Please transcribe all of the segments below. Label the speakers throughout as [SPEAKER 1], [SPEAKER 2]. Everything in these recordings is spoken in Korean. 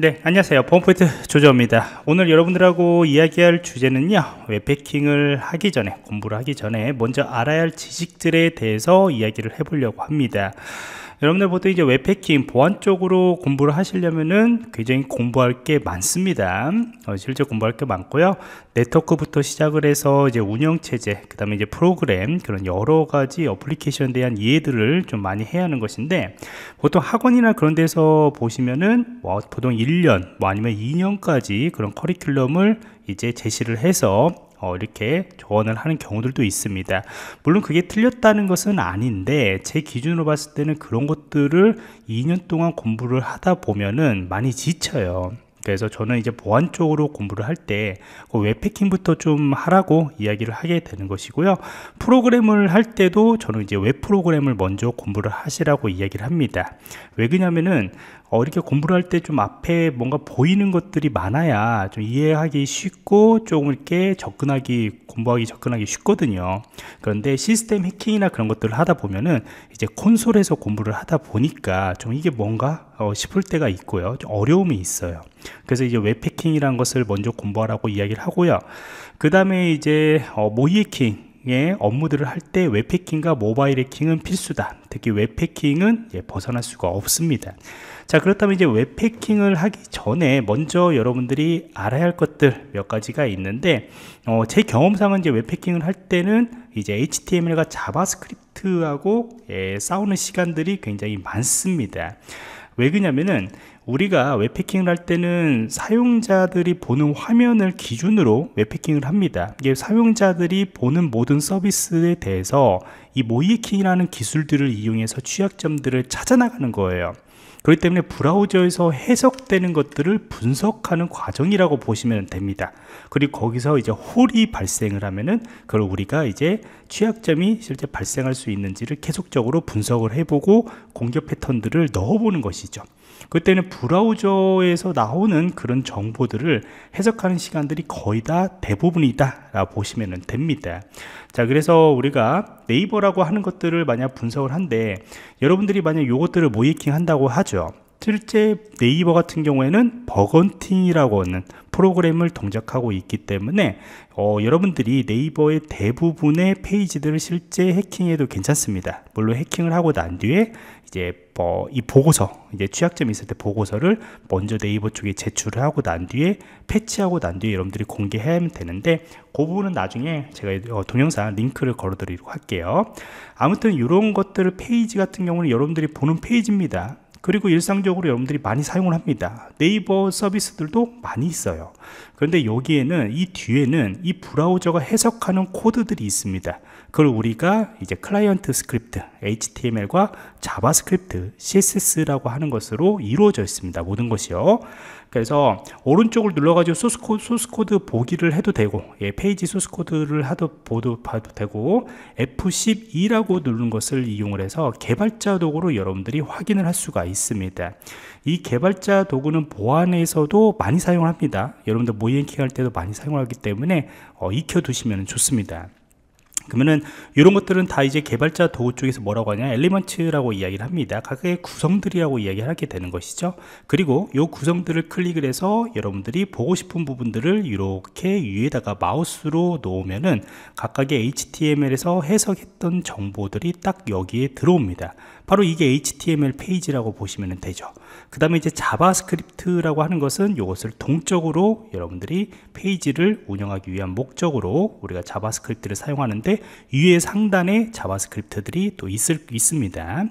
[SPEAKER 1] 네 안녕하세요. 보안포인트 조조입니다. 오늘 여러분들하고 이야기할 주제는요 웹패킹을 하기 전에 공부를 하기 전에 먼저 알아야 할 지식들에 대해서 이야기를 해보려고 합니다 여러분들 보통 이제 웹패킹 보안 쪽으로 공부를 하시려면은 굉장히 공부할 게 많습니다. 어, 실제 공부할 게 많고요. 네트워크부터 시작을 해서 이제 운영체제, 그 다음에 이제 프로그램, 그런 여러 가지 어플리케이션에 대한 이해들을 좀 많이 해야 하는 것인데, 보통 학원이나 그런 데서 보시면은 뭐 보통 1년, 뭐 아니면 2년까지 그런 커리큘럼을 이제 제시를 해서 어, 이렇게 조언을 하는 경우들도 있습니다. 물론 그게 틀렸다는 것은 아닌데 제 기준으로 봤을 때는 그런 것들을 2년 동안 공부를 하다 보면은 많이 지쳐요. 그래서 저는 이제 보안 쪽으로 공부를 할때 그 웹패킹부터 좀 하라고 이야기를 하게 되는 것이고요. 프로그램을 할 때도 저는 이제 웹 프로그램을 먼저 공부를 하시라고 이야기를 합니다. 왜 그러냐면은 어, 이렇게 공부를 할 때 좀 앞에 뭔가 보이는 것들이 많아야 좀 이해하기 쉽고 조금 이렇게 접근하기 공부하기 접근하기 쉽거든요. 그런데 시스템 해킹이나 그런 것들을 하다 보면은 이제 콘솔에서 공부를 하다 보니까 좀 이게 뭔가 어, 싶을 때가 있고요. 좀 어려움이 있어요. 그래서 이제 웹 해킹이라는 것을 먼저 공부하라고 이야기를 하고요. 그 다음에 이제 어, 모의 해킹 의 업무들을 할 때 웹 해킹과 모바일 해킹은 필수다. 특히 웹 해킹은 예, 벗어날 수가 없습니다. 자 그렇다면 이제 웹 해킹을 하기 전에 먼저 여러분들이 알아야 할 것들 몇 가지가 있는데 어, 제 경험상은 이제 웹 해킹을 할 때는 이제 HTML과 자바스크립트하고 예, 싸우는 시간들이 굉장히 많습니다. 왜 그러냐면은 우리가 웹 해킹을 할 때는 사용자들이 보는 화면을 기준으로 웹 해킹을 합니다. 이게 사용자들이 보는 모든 서비스에 대해서 이 모이해킹이라는 기술들을 이용해서 취약점들을 찾아나가는 거예요. 그렇기 때문에 브라우저에서 해석되는 것들을 분석하는 과정이라고 보시면 됩니다. 그리고 거기서 이제 홀이 발생을 하면은 그걸 우리가 이제 취약점이 실제 발생할 수 있는지를 계속적으로 분석을 해보고 공격 패턴들을 넣어보는 것이죠 그때는 브라우저에서 나오는 그런 정보들을 해석하는 시간들이 거의 다 대부분이다 라고 보시면 됩니다. 자 그래서 우리가 네이버라고 하는 것들을 만약 분석을 한데 여러분들이 만약 요것들을 모의 해킹 한다고 하죠. 실제 네이버 같은 경우에는 bug hunting이라고 하는 프로그램을 동작하고 있기 때문에 어, 여러분들이 네이버의 대부분의 페이지들을 실제 해킹해도 괜찮습니다. 물론 해킹을 하고 난 뒤에 이제 뭐 이 보고서 이제 취약점이 있을 때 보고서를 먼저 네이버 쪽에 제출을 하고 난 뒤에 패치하고 난 뒤에 여러분들이 공개해야 되는데 그 부분은 나중에 제가 어, 동영상 링크를 걸어 드리도록 할게요. 아무튼 이런 것들을 페이지 같은 경우는 여러분들이 보는 페이지입니다 그리고 일상적으로 여러분들이 많이 사용을 합니다. 네이버 서비스들도 많이 있어요. 그런데 여기에는 이 뒤에는 이 브라우저가 해석하는 코드들이 있습니다. 그걸 우리가 이제 클라이언트 스크립트 HTML과 자바스크립트 CSS라고 하는 것으로 이루어져 있습니다. 모든 것이요 그래서 오른쪽을 눌러가지고 소스 코드, 소스 코드 보기를 해도 되고 예, 페이지 소스 코드를 하도 보도 봐도 되고 F12라고 누르는 것을 이용을 해서 개발자 도구로 여러분들이 확인을 할 수가 있습니다. 이 개발자 도구는 보안에서도 많이 사용을 합니다. 여러분들 모의 해킹 할 때도 많이 사용하기 때문에 어, 익혀 두시면 좋습니다 그러면은 이런 것들은 다 이제 개발자 도구 쪽에서 뭐라고 하냐? element라고 이야기를 합니다. 각각의 구성들이라고 이야기를 하게 되는 것이죠. 그리고 이 구성들을 클릭을 해서 여러분들이 보고 싶은 부분들을 이렇게 위에다가 마우스로 놓으면은 각각의 HTML에서 해석했던 정보들이 딱 여기에 들어옵니다. 바로 이게 HTML 페이지라고 보시면 되죠. 그 다음에 이제 자바스크립트라고 하는 것은 이것을 동적으로 여러분들이 페이지를 운영하기 위한 목적으로 우리가 자바스크립트를 사용하는데 위에 상단에 자바스크립트들이 또 있을, 있습니다.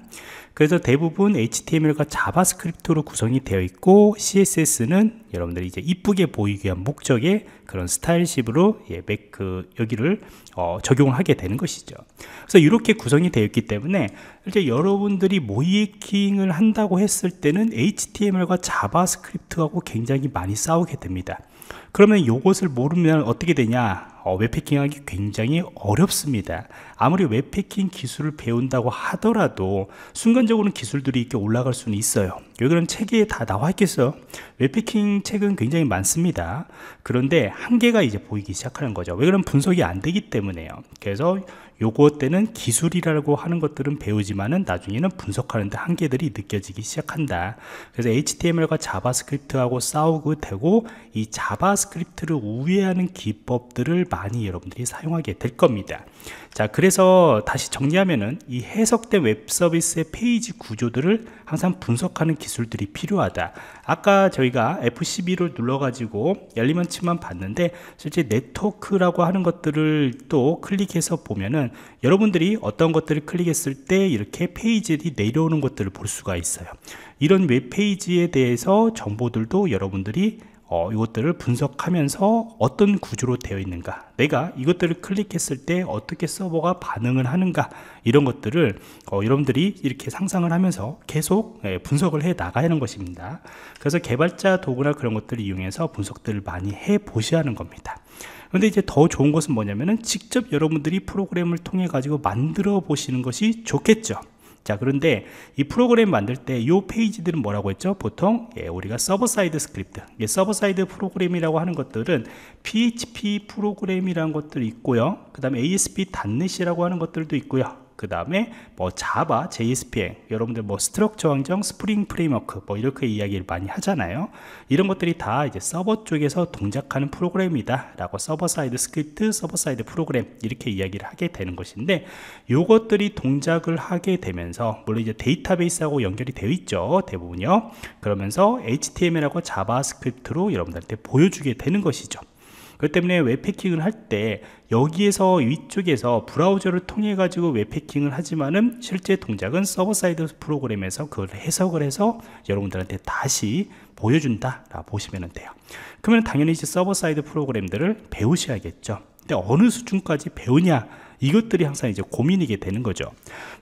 [SPEAKER 1] 그래서 대부분 HTML과 자바스크립트로 구성이 되어 있고 CSS는 여러분들이 이제 이쁘게 보이기 위한 목적의 그런 style sheet으로 예, 그 여기를 어, 적용을 하게 되는 것이죠. 그래서 이렇게 구성이 되어 있기 때문에 이제 여러분들이 모의 해킹을 한다고 했을 때는 HTML과 자바스크립트하고 굉장히 많이 싸우게 됩니다. 그러면 이것을 모르면 어떻게 되냐 어, 웹 해킹 하기 굉장히 어렵습니다 아무리 웹 해킹 기술을 배운다고 하더라도 순간적으로는 기술들이 이렇게 올라갈 수는 있어요 여기는 책에 다 나와 있겠어요 웹 해킹 책은 굉장히 많습니다. 그런데 한계가 이제 보이기 시작하는 거죠. 왜 그런 분석이 안 되기 때문에요. 그래서 요거 때는 기술이라고 하는 것들은 배우지만은 나중에는 분석하는데 한계들이 느껴지기 시작한다. 그래서 HTML과 자바스크립트하고 싸우게 되고 이 자바스크립트를 우회하는 기법들을 많이 여러분들이 사용하게 될 겁니다 자 그래서 다시 정리하면은 이 해석된 웹 서비스의 페이지 구조들을 항상 분석하는 기술들이 필요하다. 아까 저희가 F12를 눌러 가지고 Elements만 봤는데 실제 네트워크라고 하는 것들을 또 클릭해서 보면은 여러분들이 어떤 것들을 클릭했을 때 이렇게 페이지들이 내려오는 것들을 볼 수가 있어요. 이런 웹 페이지에 대해서 정보들도 여러분들이 어, 이것들을 분석하면서 어떤 구조로 되어 있는가 내가 이것들을 클릭했을 때 어떻게 서버가 반응을 하는가 이런 것들을 어, 여러분들이 이렇게 상상을 하면서 계속 예, 분석을 해 나가야 하는 것입니다. 그래서 개발자 도구나 그런 것들을 이용해서 분석들을 많이 해 보셔야 하는 겁니다. 근데 이제 더 좋은 것은 뭐냐면은 직접 여러분들이 프로그램을 통해 가지고 만들어 보시는 것이 좋겠죠 자 그런데 이 프로그램 만들 때 이 페이지들은 뭐라고 했죠? 보통 예, 우리가 server side script. 예, server side 프로그램이라고 하는 것들은 PHP 프로그램이라는 것들이 있고요. 그 다음에 ASP.NET이라고 하는 것들도 있고요 그 다음에 뭐 자바, JSP, 여러분들 뭐 Struts 환경, Spring Framework 뭐 이렇게 이야기를 많이 하잖아요. 이런 것들이 다 이제 서버 쪽에서 동작하는 프로그램이다 라고 server side script, server side 프로그램 이렇게 이야기를 하게 되는 것인데 요것들이 동작을 하게 되면서 물론 이제 데이터베이스하고 연결이 되어 있죠. 대부분요. 그러면서 HTML하고 자바스크립트로 여러분들한테 보여주게 되는 것이죠. 그 때문에 웹 해킹을 할 때 여기에서 위쪽에서 브라우저를 통해 가지고 웹 해킹을 하지만은 실제 동작은 server side 프로그램에서 그걸 해석을 해서 여러분들한테 다시 보여준다 라 보시면 돼요. 그러면 당연히 이제 서버 사이드 프로그램들을 배우셔야겠죠. 근데 어느 수준까지 배우냐 이것들이 항상 이제 고민이게 되는 거죠.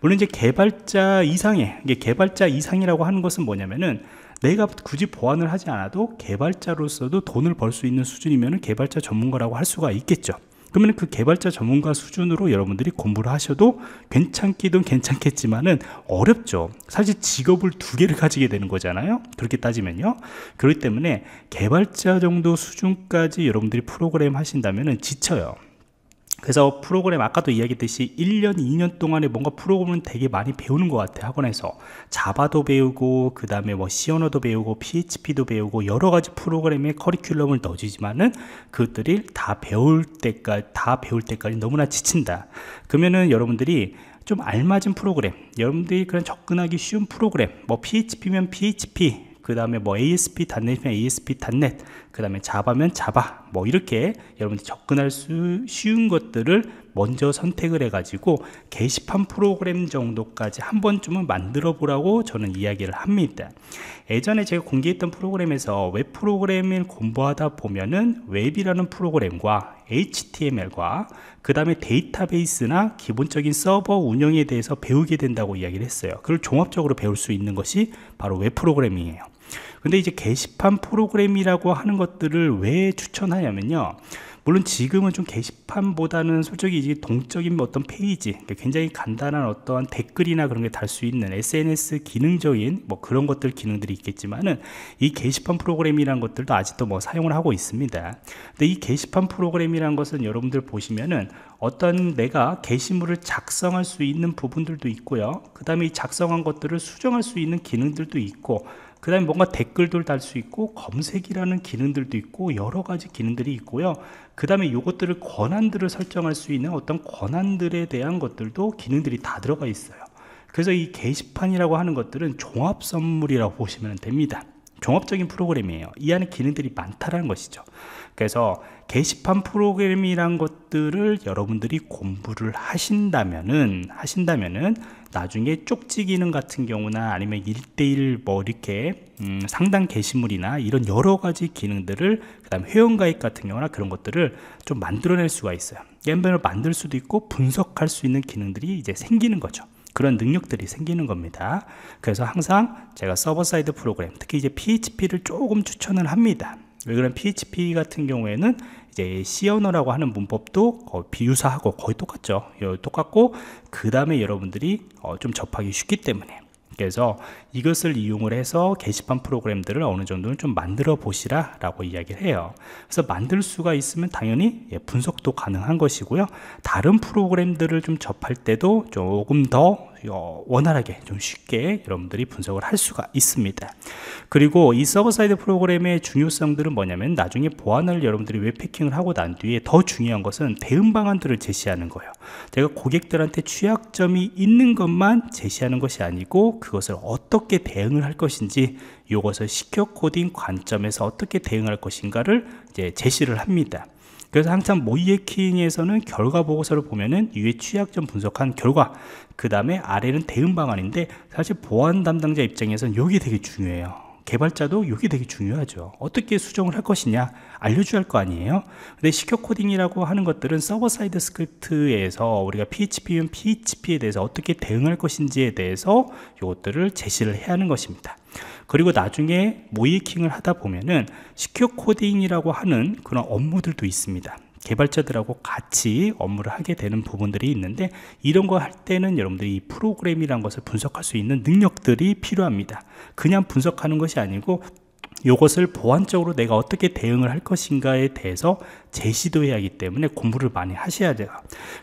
[SPEAKER 1] 물론 이제 개발자 이상의 개발자 이상이라고 하는 것은 뭐냐면은 내가 굳이 보안을 하지 않아도 개발자로서도 돈을 벌 수 있는 수준이면 개발자 전문가라고 할 수가 있겠죠. 그러면 그 개발자 전문가 수준으로 여러분들이 공부를 하셔도 괜찮기도 괜찮겠지만은 어렵죠. 사실 직업을 두 개를 가지게 되는 거잖아요. 그렇게 따지면요. 그렇기 때문에 개발자 정도 수준까지 여러분들이 프로그램 하신다면 지쳐요 그래서 프로그램 아까도 이야기했듯이 1년 2년 동안에 뭔가 프로그램은 되게 많이 배우는 것 같아요 학원에서. 자바도 배우고 그 다음에 뭐 시어너도 배우고 PHP도 배우고 여러 가지 프로그램에 커리큘럼을 넣어주지만은 그것들이 다 배울 때까지 다 배울 때까지 너무나 지친다. 그러면은 여러분들이 좀 알맞은 프로그램 여러분들이 그런 접근하기 쉬운 프로그램 뭐 PHP면 PHP 그 다음에 뭐 ASP.NET이면 ASP.NET 그 다음에 Java면 Java 뭐 이렇게 여러분들이 접근할 수 쉬운 것들을 먼저 선택을 해 가지고 게시판 프로그램 정도까지 한 번쯤은 만들어 보라고 저는 이야기를 합니다. 예전에 제가 공개했던 프로그램에서 웹 프로그램을 공부하다 보면은 웹이라는 프로그램과 HTML과 그 다음에 데이터베이스나 기본적인 서버 운영에 대해서 배우게 된다고 이야기를 했어요. 그걸 종합적으로 배울 수 있는 것이 바로 웹 프로그램이에요 근데 이제 게시판 프로그램이라고 하는 것들을 왜 추천하냐면요. 물론 지금은 좀 게시판보다는 솔직히 이제 동적인 어떤 페이지 그러니까 굉장히 간단한 어떠한 댓글이나 그런 게 달 수 있는 SNS 기능적인 뭐 그런 것들 기능들이 있겠지만은 이 게시판 프로그램이라는 것들도 아직도 뭐 사용을 하고 있습니다. 근데 이 게시판 프로그램이라는 것은 여러분들 보시면은 어떤 내가 게시물을 작성할 수 있는 부분들도 있고요. 그 다음에 이 작성한 것들을 수정할 수 있는 기능들도 있고 그 다음에 뭔가 댓글들 달수 있고 검색이라는 기능들도 있고 여러 가지 기능들이 있고요. 그 다음에 이것들을 권한들을 설정할 수 있는 어떤 권한들에 대한 것들도 기능들이 다 들어가 있어요. 그래서 이 게시판이라고 하는 것들은 종합 선물이라고 보시면 됩니다 종합적인 프로그램이에요. 이 안에 기능들이 많다라는 것이죠. 그래서 게시판 프로그램이란 것들을 여러분들이 공부를 하신다면은 하신다면은 나중에 쪽지 기능 같은 경우나 아니면 1대1 뭐 이렇게 음, 상당 게시물이나 이런 여러 가지 기능들을 그 다음 회원 가입 같은 경우나 그런 것들을 좀 만들어낼 수가 있어요. 엠벤을 만들 수도 있고 분석할 수 있는 기능들이 이제 생기는 거죠 그런 능력들이 생기는 겁니다. 그래서 항상 제가 서버 사이드 프로그램 특히 이제 PHP를 조금 추천을 합니다. 왜 그런 PHP 같은 경우에는 이제 C 언어라고 하는 문법도 거의 유사하고 거의 똑같죠. 똑같고 그 다음에 여러분들이 어 좀 접하기 쉽기 때문에 그래서 이것을 이용을 해서 게시판 프로그램들을 어느 정도는 좀 만들어 보시라 라고 이야기를 해요. 그래서 만들 수가 있으면 당연히 예, 분석도 가능한 것이고요. 다른 프로그램들을 좀 접할 때도 조금 더 어, 원활하게 좀 쉽게 여러분들이 분석을 할 수가 있습니다. 그리고 이 서버 사이드 프로그램의 중요성들은 뭐냐면 나중에 보안을 여러분들이 웹 해킹을 하고 난 뒤에 더 중요한 것은 대응 방안들을 제시하는 거예요. 제가 고객들한테 취약점이 있는 것만 제시하는 것이 아니고 그것을 어떻게 대응을 할 것인지 이것을 secure coding 관점에서 어떻게 대응할 것인가를 이제 제시를 합니다 그래서 항상 모의해킹에서는 결과 보고서를 보면은 위에 취약점 분석한 결과 그 다음에 아래는 대응 방안인데 사실 보안 담당자 입장에서는 여기 되게 중요해요 개발자도 이게 되게 중요하죠. 어떻게 수정을 할 것이냐 알려줘야 할 거 아니에요? 근데 secure coding이라고 하는 것들은 서버 사이드 스크립트에서 우리가 PHP면 PHP에 대해서 어떻게 대응할 것인지에 대해서 이것들을 제시를 해야 하는 것입니다. 그리고 나중에 모의해킹을 하다 보면은 시큐어 코딩이라고 하는 그런 업무들도 있습니다 개발자들하고 같이 업무를 하게 되는 부분들이 있는데 이런 거 할 때는 여러분들이 이 프로그램이라는 것을 분석할 수 있는 능력들이 필요합니다. 그냥 분석하는 것이 아니고 이것을 보완적으로 내가 어떻게 대응을 할 것인가에 대해서 제시도 해야 하기 때문에 공부를 많이 하셔야 돼요.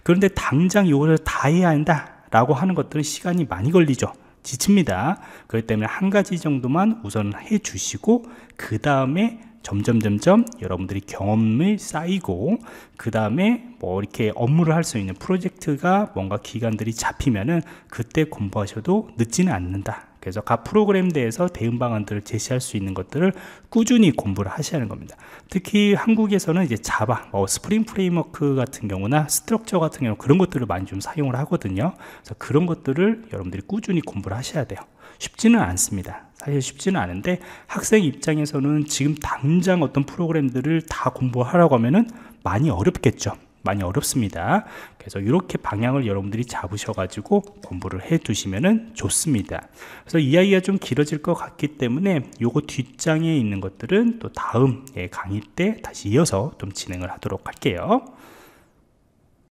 [SPEAKER 1] 그런데 당장 이것을 다 해야 한다 라고 하는 것들은 시간이 많이 걸리죠. 지칩니다. 그렇기 때문에 한 가지 정도만 우선 해 주시고 그 다음에 점점 점점 여러분들이 경험이 쌓이고 그 다음에 뭐 이렇게 업무를 할 수 있는 프로젝트가 뭔가 기간들이 잡히면은 그때 공부하셔도 늦지는 않는다 그래서 각 프로그램 대해서 대응 방안들을 제시할 수 있는 것들을 꾸준히 공부를 하셔야 하는 겁니다. 특히 한국에서는 이제 Java 뭐 Spring Framework 같은 경우나 Struts 같은 경우 그런 것들을 많이 좀 사용을 하거든요. 그래서 그런 것들을 여러분들이 꾸준히 공부를 하셔야 돼요. 쉽지는 않습니다. 사실 쉽지는 않은데 학생 입장에서는 지금 당장 어떤 프로그램들을 다 공부하라고 하면은 많이 어렵겠죠 많이 어렵습니다. 그래서 이렇게 방향을 여러분들이 잡으셔 가지고 공부를 해 두시면 좋습니다. 그래서 이야기가 좀 길어질 것 같기 때문에 요거 뒷장에 있는 것들은 또 다음 예, 강의 때 다시 이어서 좀 진행을 하도록 할게요